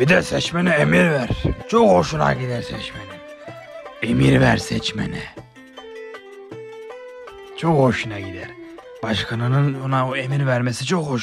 Bir de seçmene emir ver. Çok hoşuna gider seçmenin. Emir ver seçmene. Çok hoşuna gider. Başkanının ona o emir vermesi çok hoş.